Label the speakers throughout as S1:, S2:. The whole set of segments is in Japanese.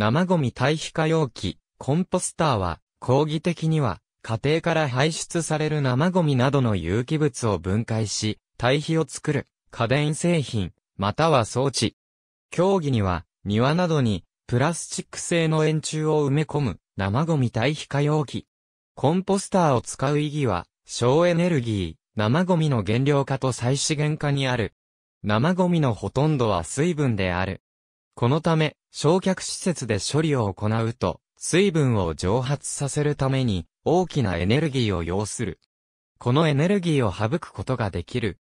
S1: 生ゴミ堆肥化容器、コンポスターは、講義的には、家庭から排出される生ゴミなどの有機物を分解し、堆肥を作る、家電製品、または装置。競技には、庭などに、プラスチック製の円柱を埋め込む、生ゴミ堆肥化容器。コンポスターを使う意義は、省エネルギー、生ゴミの減量化と再資源化にある。生ゴミのほとんどは水分である。このため、焼却施設で処理を行うと、水分を蒸発させるために、大きなエネルギーを要する。このエネルギーを省くことができる。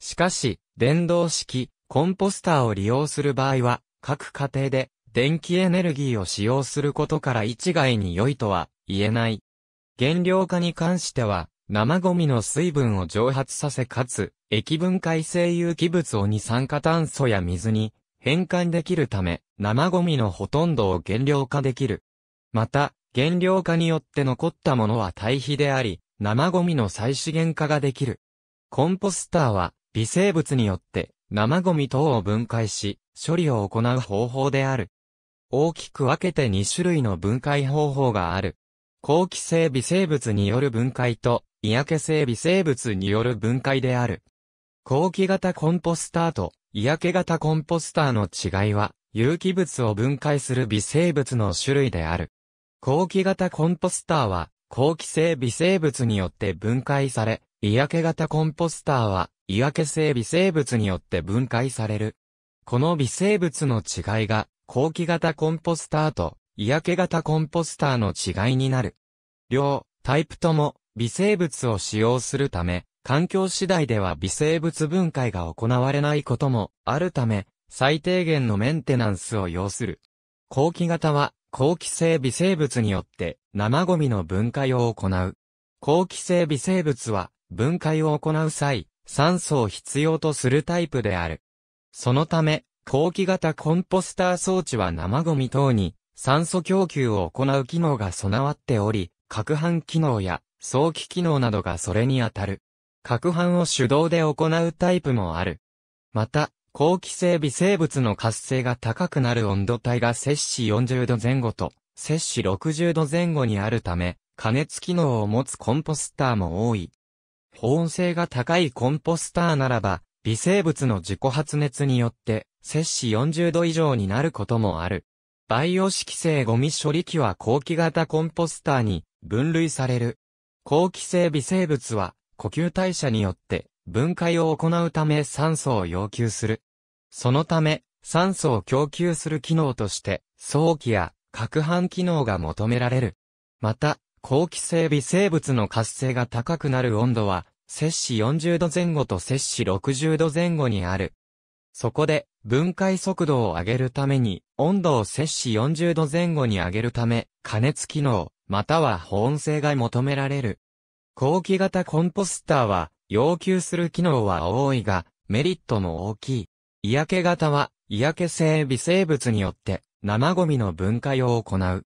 S1: しかし、電動式、コンポスターを利用する場合は、各家庭で電気エネルギーを使用することから一概に良いとは言えない。原料化に関しては、生ゴミの水分を蒸発させかつ、液分解性有機物を二酸化炭素や水に変換できるため、生ゴミのほとんどを原料化できる。また、原料化によって残ったものは堆肥であり、生ゴミの再資源化ができる。コンポスターは、微生物によって生ゴミ等を分解し、処理を行う方法である。大きく分けて2種類の分解方法がある。後期性微生物による分解と、嫌気性微生物による分解である。後期型コンポスターと嫌気型コンポスターの違いは、有機物を分解する微生物の種類である。後期型コンポスターは、後期性微生物によって分解され、嫌気型コンポスターは、嫌気性微生物によって分解される。この微生物の違いが、後期型コンポスターと、嫌気型コンポスターの違いになる。両、タイプとも、微生物を使用するため、環境次第では微生物分解が行われないこともあるため、最低限のメンテナンスを要する。後期型は、後期性微生物によって生ゴミの分解を行う。後期性微生物は分解を行う際、酸素を必要とするタイプである。そのため、後期型コンポスター装置は生ゴミ等に酸素供給を行う機能が備わっており、攪拌機能や早期機能などがそれにあたる。攪拌を手動で行うタイプもある。また、後期性微生物の活性が高くなる温度帯が摂氏40度前後と摂氏60度前後にあるため、加熱機能を持つコンポスターも多い。保温性が高いコンポスターならば、微生物の自己発熱によって摂氏40度以上になることもある。バイオ式性ゴミ処理機は後期型コンポスターに分類される。後期性微生物は呼吸代謝によって分解を行うため酸素を要求する。そのため、酸素を供給する機能として、早期や攪拌機能が求められる。また、後期性微生物の活性が高くなる温度は、摂氏40度前後と摂氏60度前後にある。そこで、分解速度を上げるために、温度を摂氏40度前後に上げるため、加熱機能、または保温性が求められる。後期型コンポスターは、要求する機能は多いが、メリットも大きい。嫌気型は、嫌気性微生物によって、生ゴミの分解を行う。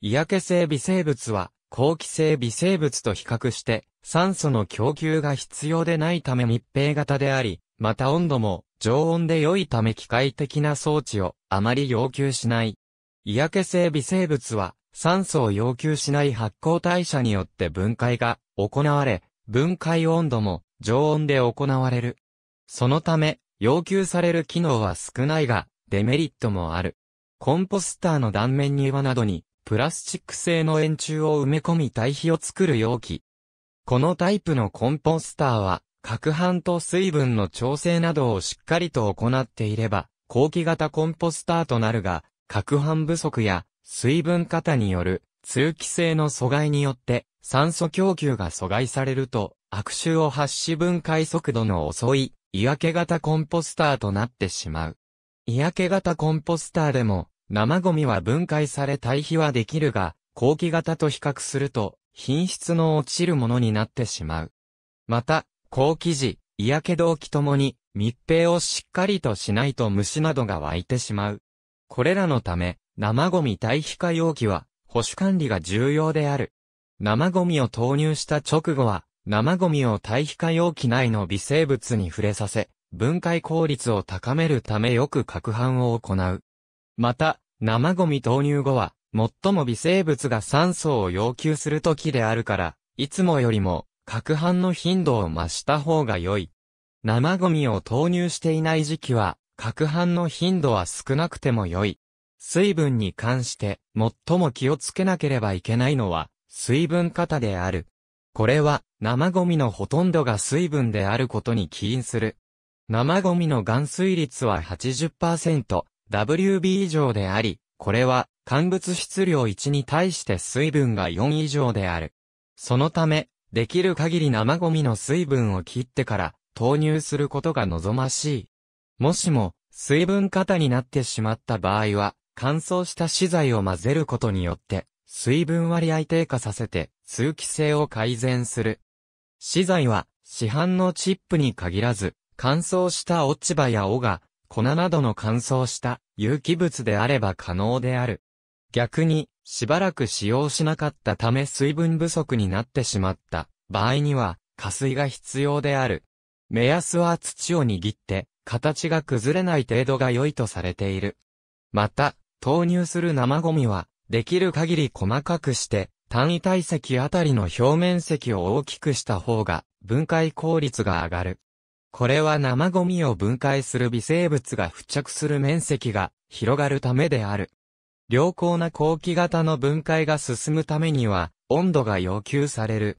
S1: 嫌気性微生物は、後期性微生物と比較して、酸素の供給が必要でないため密閉型であり、また温度も常温で良いため機械的な装置をあまり要求しない。嫌気性微生物は酸素を要求しない発酵代謝によって分解が行われ、分解温度も常温で行われる。そのため、要求される機能は少ないが、デメリットもある。コンポスターの断面庭などに、プラスチック製の円柱を埋め込み堆肥を作る容器。このタイプのコンポスターは、攪拌と水分の調整などをしっかりと行っていれば、後期型コンポスターとなるが、攪拌不足や水分過多による通気性の阻害によって酸素供給が阻害されると悪臭を発し分解速度の遅い、嫌気型コンポスターとなってしまう。嫌気型コンポスターでも、生ゴミは分解され堆肥はできるが、後期型と比較すると、品質の落ちるものになってしまう。また、後期時、嫌気動機ともに、密閉をしっかりとしないと虫などが湧いてしまう。これらのため、生ゴミ堆肥化容器は、保守管理が重要である。生ゴミを投入した直後は、生ゴミを堆肥化容器内の微生物に触れさせ、分解効率を高めるためよく攪拌を行う。また、生ゴミ投入後は、最も微生物が酸素を要求する時であるから、いつもよりも、攪拌の頻度を増した方が良い。生ゴミを投入していない時期は、攪拌の頻度は少なくても良い。水分に関して、最も気をつけなければいけないのは、水分型である。これは、生ゴミのほとんどが水分であることに起因する。生ゴミの含水率は80%、WB 以上であり、これは、乾物質量1に対して水分が4以上である。そのため、できる限り生ゴミの水分を切ってから投入することが望ましい。もしも、水分過多になってしまった場合は、乾燥した資材を混ぜることによって、水分割合低下させて、通気性を改善する。資材は、市販のチップに限らず、乾燥した落ち葉や尾が、粉などの乾燥した有機物であれば可能である。逆に、しばらく使用しなかったため水分不足になってしまった場合には、加水が必要である。目安は土を握って、形が崩れない程度が良いとされている。また、投入する生ゴミは、できる限り細かくして、単位体積あたりの表面積を大きくした方が、分解効率が上がる。これは生ゴミを分解する微生物が付着する面積が広がるためである。良好な後期型の分解が進むためには、温度が要求される。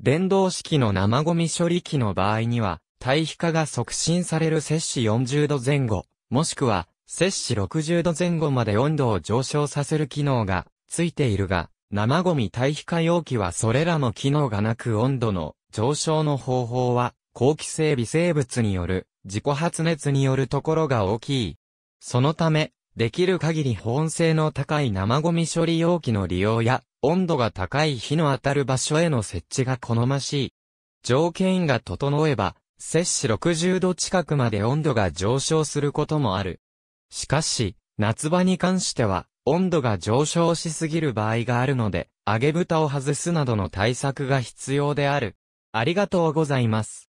S1: 電動式の生ゴミ処理機の場合には、対比化が促進される摂氏40度前後、もしくは摂氏60度前後まで温度を上昇させる機能がついているが、生ゴミ対比化容器はそれらの機能がなく温度の上昇の方法は、後期性微生物による自己発熱によるところが大きい。そのため、できる限り保温性の高い生ゴミ処理容器の利用や、温度が高い火の当たる場所への設置が好ましい。条件が整えば、摂氏60度近くまで温度が上昇することもある。しかし、夏場に関しては、温度が上昇しすぎる場合があるので、揚げ蓋を外すなどの対策が必要である。ありがとうございます。